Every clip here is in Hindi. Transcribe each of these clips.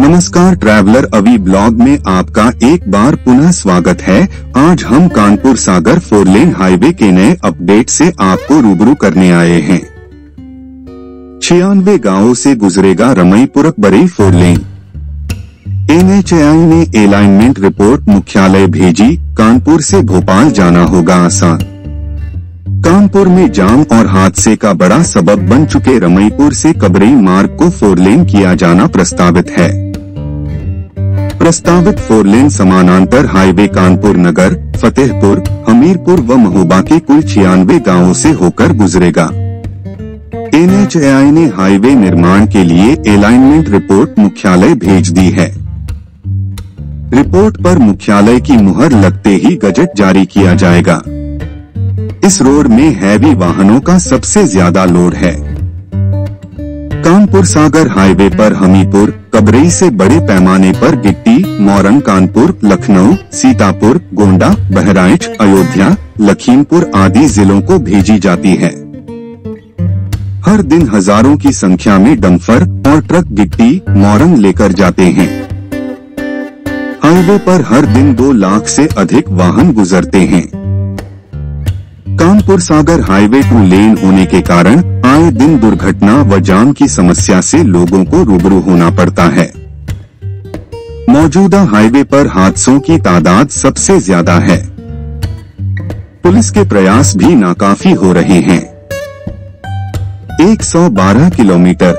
नमस्कार ट्रैवलर अभी ब्लॉग में आपका एक बार पुनः स्वागत है। आज हम Kanpur Sagar four lane highway के नए अपडेट से आपको रूबरू करने आए हैं। छियानवे गाँवों से गुजरेगा रमईपुरक फोर लेन। एनएचएआई ने अलाइनमेंट रिपोर्ट मुख्यालय भेजी, कानपुर से भोपाल जाना होगा आसान। कानपुर में जाम और हादसे का बड़ा सबब बन चुके रमईपुर से कबरई मार्ग को फोरलेन किया जाना प्रस्तावित है। प्रस्तावित फोर लेन समानांतर हाईवे कानपुर नगर, फतेहपुर, हमीरपुर व महोबा के कुल छियानवे गाँवों से होकर गुजरेगा। एनएचएआई ने हाईवे निर्माण के लिए अलाइनमेंट रिपोर्ट मुख्यालय भेज दी है। रिपोर्ट पर मुख्यालय की मुहर लगते ही गजट जारी किया जाएगा। इस रोड में हैवी वाहनों का सबसे ज़्यादा लोड है। कानपुर सागर हाईवे पर हमीपुर कबरई से बड़े पैमाने पर गिट्टी, मोरन, कानपुर, लखनऊ, सीतापुर, गोंडा, बहराइच, अयोध्या, लखीमपुर आदि जिलों को भेजी जाती है। हर दिन हज़ारों की संख्या में डंफर और ट्रक गिट्टी, मोरन लेकर जाते हैं। हाईवे पर हर दिन दो लाख से अधिक वाहन गुजरते हैं। Kanpur Sagar highway two lane होने के कारण आए दिन दुर्घटना व जाम की समस्या से लोगों को रूबरू होना पड़ता है। मौजूदा हाईवे पर हादसों की तादाद सबसे ज़्यादा है। पुलिस के प्रयास भी नाकाफी हो रहे हैं। 112 किलोमीटर।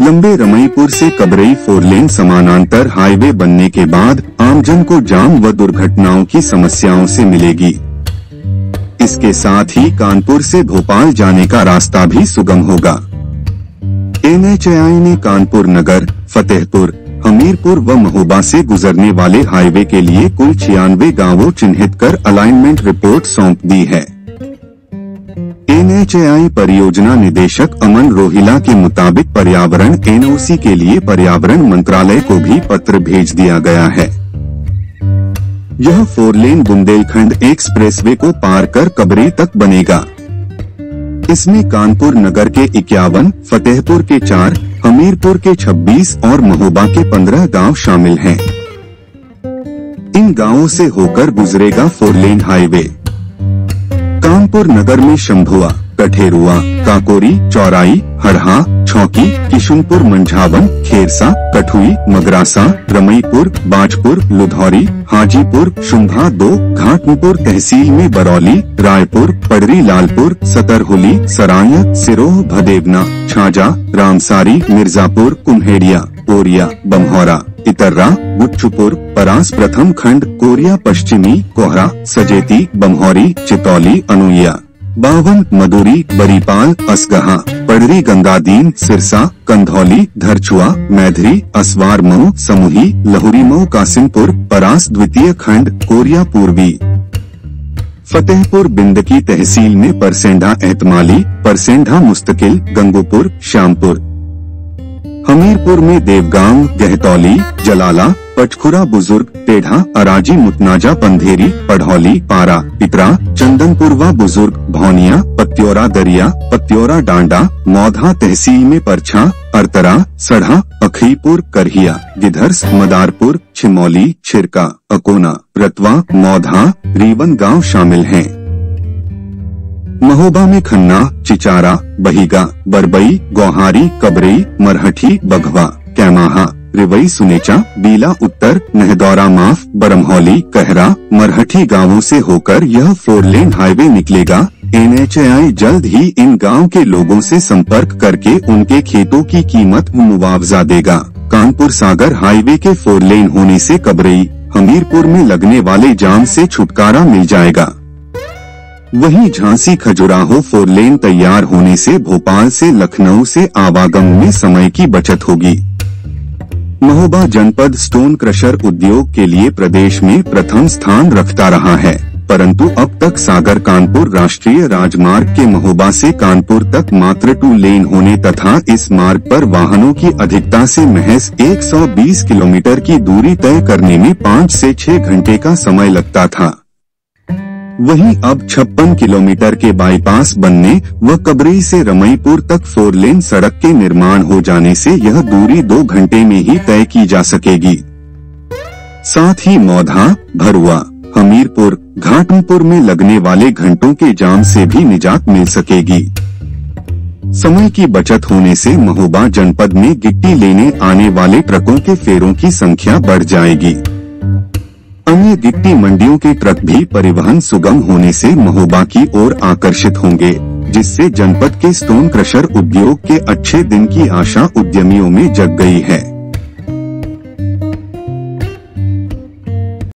लंबे रमईपुर से कबरई फोर लेन समानांतर हाईवे बनने के बाद आमजन को जाम व दुर्घटनाओं की समस्याओं से मिलेगी। इसके साथ ही कानपुर से भोपाल जाने का रास्ता भी सुगम होगा। एनएचएआई ने कानपुर नगर, फतेहपुर, हमीरपुर व महोबा से गुजरने वाले हाईवे के लिए कुल छियानवे गाँवों चिन्हित कर अलाइनमेंट रिपोर्ट सौंप दी है। एनएचएआई परियोजना निदेशक अमन रोहिला के मुताबिक पर्यावरण, एनओसी के लिए पर्यावरण मंत्रालय को भी पत्र भेज दिया गया है। यह फोर लेन बुंदेलखंड एक्सप्रेसवे को पार कर कबरे तक बनेगा इसमें कानपुर नगर के इक्यावन, फतेहपुर के चार, हमीरपुर के 26 और महोबा के 15 गाँव शामिल हैं। इन गाँवों से होकर गुजरेगा four lane highway Kanpur Nagar में शंभुआ, कठेरुआ, काकोरी, चौराई हरहा छौकी, किशुनपुर, मंझावन, खेरसा, कठुई, मगरासा, रमईपुर बाजपुर लुधौरी, हाजीपुर शुंभा दो घाटमपुर तहसील में बरौली, रायपुर, पडरी, लालपुर, सतरहुली, सराय, सिरोह, भदेवना, छाजा, रामसारी, मिर्जापुर, कुम्हेड़िया, कोरिया, बमहौरा, इतर्रा, गुच्चुपुर, परास प्रथम खंड, कोरिया पश्चिमी, कोहरा, सजेती, बमहौरी, चितौली अनुया बावन, मदुरी, बरीपाल, असगहा, पड़री, गंगादीन, सिरसा, कंधौली, धरचुआ, मैधरी, असवार मऊ, समूही, लहुरी मऊ, कासिमपुर, परास, द्वितीय खंड, कोरिया, पूर्वी। फतेहपुर बिंदकी तहसील में परसेंढा एहतमाली परसेंढा मुस्तकिल, गंगोपुर, श्यामपुर। हमीरपुर में देवगांव, गहतौली, जलाला पटखुरा बुज़ुर्ग टेढ़ा अराजी मुतनाजा पंधेरी, पढ़ौली, पारा पितरा चंदनपुरवा बुज़ुर्ग भौनिया, पत्योरा दरिया, पत्योरा डांडा, मौधा तहसील में परछा, अरतरा, सढ़ा, अखीपुर, करहिया, गिधर्स, मदारपुर, छिमौली, छिरका, अकोना, रतवा, मौधा, रीवन गाँव शामिल हैं। महोबा में खन्ना, चिचारा, बहिगा, बरबई, गौहारी कबरई मरहठी, बघवा, कैमाहा रिवई, सुनेचा, बीला, उत्तर, नहदौरा, माफ़, बरमहौली, कहरा, मरहठी गाँवों से होकर यह फोर लेन हाईवे निकलेगा। एनएचएआई जल्द ही इन गाँव के लोगों से संपर्क करके उनके खेतों की कीमत मुआवजा देगा। कानपुर सागर हाईवे के फोर लेन होने से कबरई, हमीरपुर में लगने वाले जाम से छुटकारा मिल जाएगा। वहीं झांसी खजुराहो फोर लेन तैयार होने से भोपाल से लखनऊ से आवागम में समय की बचत होगी। महोबा जनपद स्टोन क्रशर उद्योग के लिए प्रदेश में प्रथम स्थान रखता रहा है, परंतु अब तक सागर कानपुर राष्ट्रीय राजमार्ग के महोबा से कानपुर तक मात्र टू लेन होने तथा इस मार्ग पर वाहनों की अधिकता से महज 120 किलोमीटर की दूरी तय करने में पाँच से छह घंटे का समय लगता था। वहीं अब छप्पन किलोमीटर के बाईपास बनने व कबरई से रमईपुर तक फोर लेन सड़क के निर्माण हो जाने से यह दूरी दो घंटे में ही तय की जा सकेगी। साथ ही मौधा, भरुआ, हमीरपुर, घाटमपुर में लगने वाले घंटों के जाम से भी निजात मिल सकेगी। समय की बचत होने से महोबा जनपद में गिट्टी लेने आने वाले ट्रकों के फेरों की संख्या बढ़ जाएगी। अन्य दिप्टी मंडियों के ट्रक भी परिवहन सुगम होने से महोबा की ओर आकर्षित होंगे, जिससे जनपद के स्टोन क्रशर उद्योग के अच्छे दिन की आशा उद्यमियों में जग गई है।